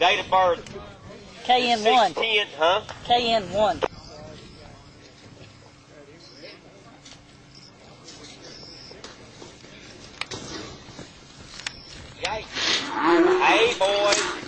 Date of birth. KN1. 610, huh? KN1. Yikes. Hey, boys.